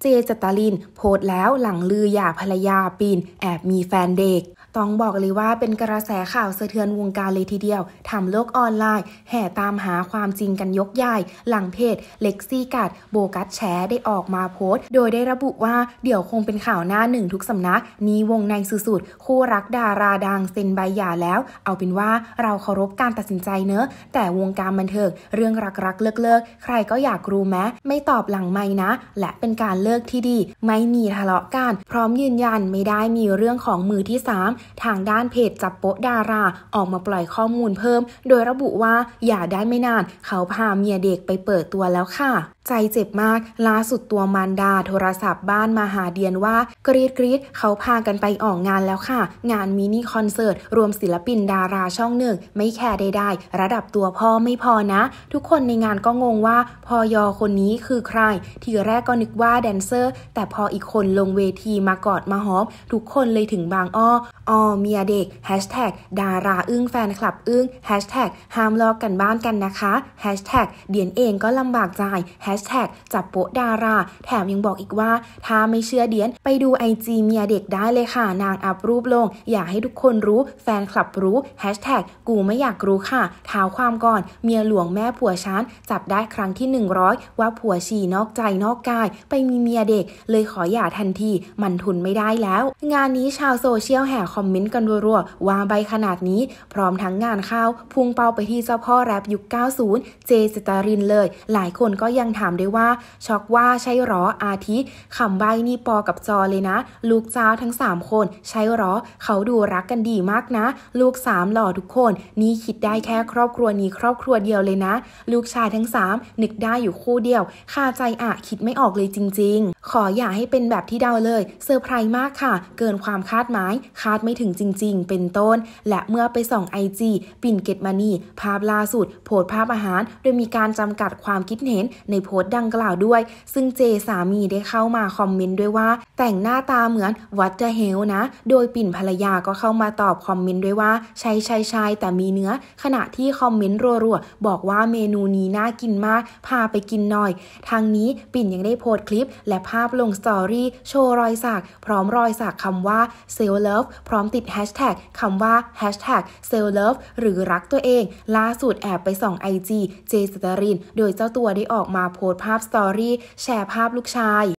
เจจตาลิน โพสต์แล้วหลังลือหย่าภรรยาปีน แอบมีแฟนเด็ก ต้องบอกเลยว่าเป็นกระแสข่าวสะเทือนวงการเลยทีเดียวทำโลกออนไลน์ แห่ตามหาความจริงกันยกใหญ่ หลังเพจเล็กซี่กัดโบกัสแชได้ออกมาโพสต์ โดยได้ระบุว่าเดี๋ยวคงเป็นข่าวหน้าหนึ่งทุกสำนัก มีวงในสุดๆ คู่รักดาราดังเซ็นใบหย่าแล้ว เอาเป็นว่าเราเคารพการตัดสินใจเนอะ แต่วงการบันเทิงเรื่องรักๆเลิกๆ ใครก็อยากรู้แม้ไม่ตอบหลังไม่นะ และเป็นการเลิกที่ดี ไม่มีทะเลาะกันพร้อมยืนยันไม่ได้มีเรื่องของมือที่3ทางด้านเพจจับโป๊ะดาราออกมาปล่อยข้อมูลเพิ่ม โดยระบุว่าหย่าได้ไม่นาน เขาพาเมียเด็กไปเปิดตัวแล้วค่ะ ใจเจ็บมากล่าสุดตัวมารดาโทรศัพท์บ้านมาหาเดียนว่ากรี๊ดกรี๊ดเขาพากันไปออกงานแล้วค่ะ งานมินิคอนเสิร์ต รวมศิลปินดาราช่องหนึ่ง ไม่แคร์ใดๆระดับตัวพ่อไม่พอนะ ทุกคนในงานก็งงว่าพอยอคนนี้คือใคร ทีแรกก็นึกว่าแดนเซอร์ แต่พออีกคนลงเวทีมากอดมาหอมทุกคนเลยถึงบางอ้ออ๋อเมียเด็กแฮชแท็กดาราอึ้งแฟนคลับอึ้งแฮชแท็กห้ามลอกกันบ้านกันนะคะแฮชแท็กเดียนเองก็ลำบากใจแฮชแท็กจับโป๊ะดารา แถมยังบอกอีกว่า ถ้าไม่เชื่อเดียนไปดู IG เมียเด็กได้เลยค่ะ นางอัพรูปลง อยากให้ทุกคนรู้แฟนคลับรู้แฮชแท็กกูไม่อยากรู้ค่ะท้าความก่อนเมียหลวงแม่ผัวฉันจับได้ครั้งที่ 100 ว่าผัวฉี่นอกใจนอกกาย ไปมีเมียเด็ก เลยขอหย่าทันที มันทุนไม่ได้แล้ว งานนี้ชาวโซเชียลแห่อมเมนต์กันรัวๆ ว่าใบขนาดนี้ พร้อมทั้งงานข้าว พุ่งเป้าไปที่เจ้าพ่อแรปยุค 90 เจสตารินเลย หลายคนก็ยังถามได้ว่า ช็อกว่าใช่หรออาทิคำใบนี่ปอกับจอเลยนะ ลูกเจ้าทั้ง 3 คน ใช่หรอ เขาดูรักกันดีมากนะ ลูกสามหล่อทุกคน นี่คิดได้แค่ครอบครัวนี้ครอบครัวเดียวเลยนะ ลูกชายทั้ง 3 นึกได้อยู่คู่เดียวคาใจอะคิดไม่ออกเลยจริง ๆ ขออย่าให้เป็นแบบที่เดาเลยเซอร์ไพรส์มากค่ะ เกินความคาดหมายคาดไม่ถึงจริง ๆ เป็นต้น และเมื่อไปส่อง IG ปิ่นเก็จมณีภาพล่าสุด โพสต์ภาพอาหาร โดยมีการจำกัดความคิดเห็นในโพสต์ดังกล่าวด้วย ซึ่งเจสามีได้เข้ามาคอมเมนต์ด้วยว่า แต่งหน้าตาเหมือนวัตเตอร์เฮลนะ โดยปิ่นภรรยาก็เข้ามาตอบคอมเมนต์ด้วยว่าใช่ใช่ใช่แต่มีเนื้อ ขณะที่คอมเมนต์รัวๆบอกว่าเมนูนี้น่ากินมาก พาไปกินหน่อย ทางนี้ปิ่นยังได้โพสต์คลิปและภาพลงสตอรี่โชว์รอยสัก พร้อมรอยสักคำว่า self love พร้อมติดแฮชแท็กคำว่า hashtag self love หรือรักตัวเอง ล่าสุดแอบไปส่อง IG เจเจตริน โดยเจ้าตัวได้ออกมาโพสต์ภาพสตอรี่แชร์ภาพลูกชาย